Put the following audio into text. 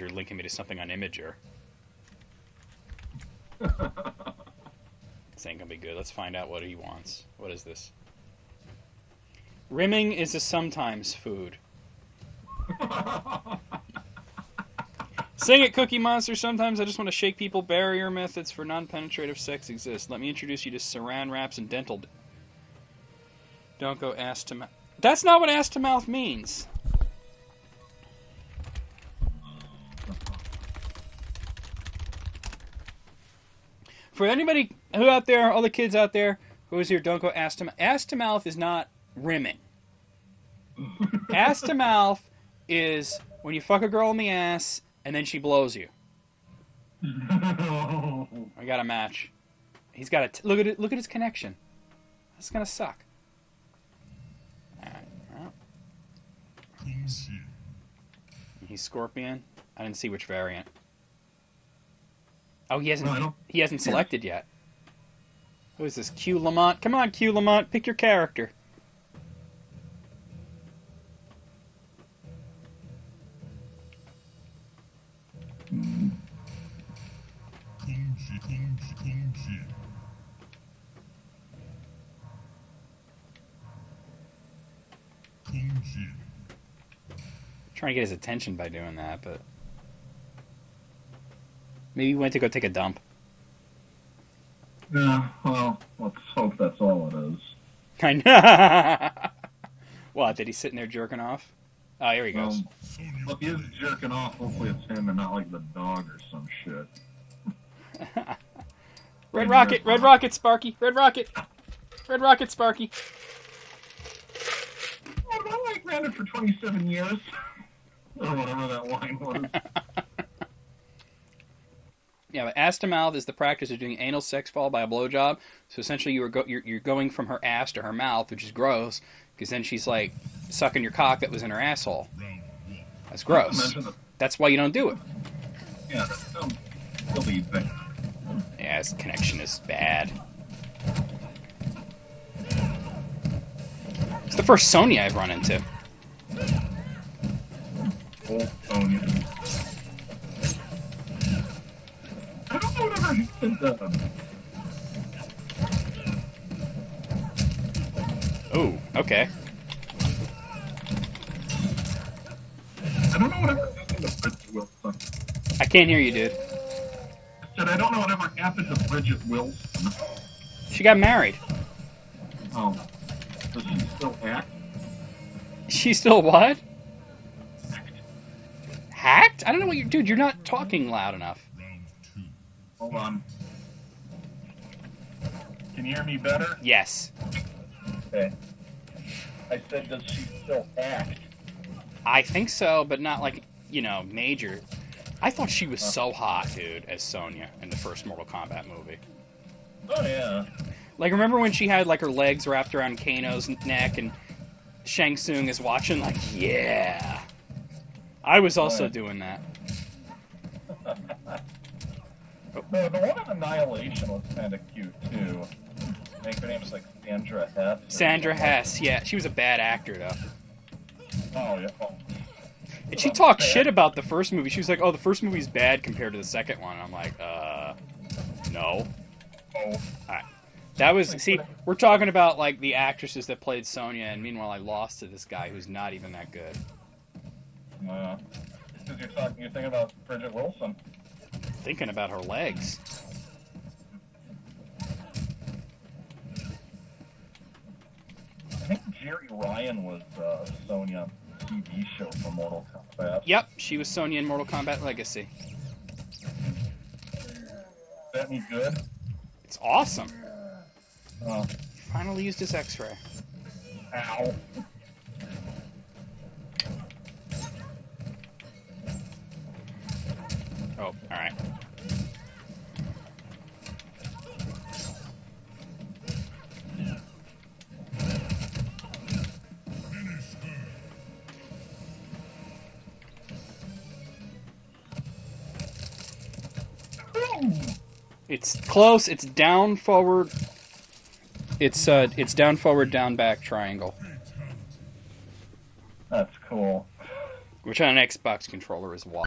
you're linking me to something on Imgur. This ain't gonna be good. Let's find out what he wants. What is this? Rimming is a sometimes food. Sing it, Cookie Monster. Sometimes I just want to shake people. Barrier methods for non-penetrative sex exist. Let me introduce you to saran wraps and dental. Don't go ass to mouth. That's not what ass to mouth means. For anybody who out there, all the kids out there who is here, don't go ass to mouth. Ass to mouth is not rimming. ass to mouth is when you fuck a girl in the ass and then she blows you. I got a match. He's got a t- look at it. Look at his connection. That's gonna suck. All right. Well, he's Scorpion. I didn't see which variant. Oh, he hasn't. No, He hasn't selected yet. Who is this? Q Lamont. Come on, Q Lamont. Pick your character. Trying to get his attention by doing that, but maybe he went to go take a dump. Yeah, well, let's hope that's all it is. I know. what? Did he sit in there jerking off? Oh, here he goes. Um, if he is jerking off, hopefully it's him and not like the dog or some shit. Red Rocket, Red Rocket, Sparky, Red Rocket, Red Rocket, Sparky. Oh, I like grounded for 27 years. or whatever that line was. Yeah, but ass to mouth is the practice of doing anal sex followed by a blowjob. So essentially, you are go- you're, you're going from her ass to her mouth, which is gross, because then she's like sucking your cock that was in her asshole. That's gross. That's why you don't do it. yeah, he'll be bad. Yeah, his connection is bad. It's the first Sony I've run into. Old Sonya. Don't know whatever he said. Oh, okay. I don't know whatever happened to Bridgette Wilson. I can't hear you, dude. I said I don't know what ever happened to Bridgette Wilson. She got married. Oh, does she still act? She's still what? Hacked? I don't know what you're. Dude, you're not talking loud enough. Hold on. Can you hear me better? Yes. Okay. I said, does she still act? I think so, but not like, you know, major. I thought she was so hot, dude, as Sonya in the first Mortal Kombat movie. Oh yeah. Like, remember when she had, like, her legs wrapped around Kano's neck and Shang Tsung is watching, like, yeah. I was also Right. doing that. No, the one on Annihilation was kind of cute too. I think her name was like Sandra Hess. Sandra. Hess, yeah. She was a bad actor, though. Oh yeah. Oh. And she talked shit about the first movie. She was like, oh, the first movie's bad compared to the second one. And I'm like, uh, no. oh. That was see, we're talking about like the actresses that played Sonya, and meanwhile I lost to this guy who's not even that good. Uh, because you're talking, you're thinking about Bridgette Wilson. Thinking about her legs. I think Jeri Ryan was uh, Sonya TV show for Mortal Kombat. Yep, she was Sonya in Mortal Kombat Legacy. Is that any good? It's awesome. Oh, Finally used his X-ray. ow. Oh, all right. It's close. It's down, forward. It's uh, it's down, forward, down, back triangle, That's cool. which on an Xbox controller is Y.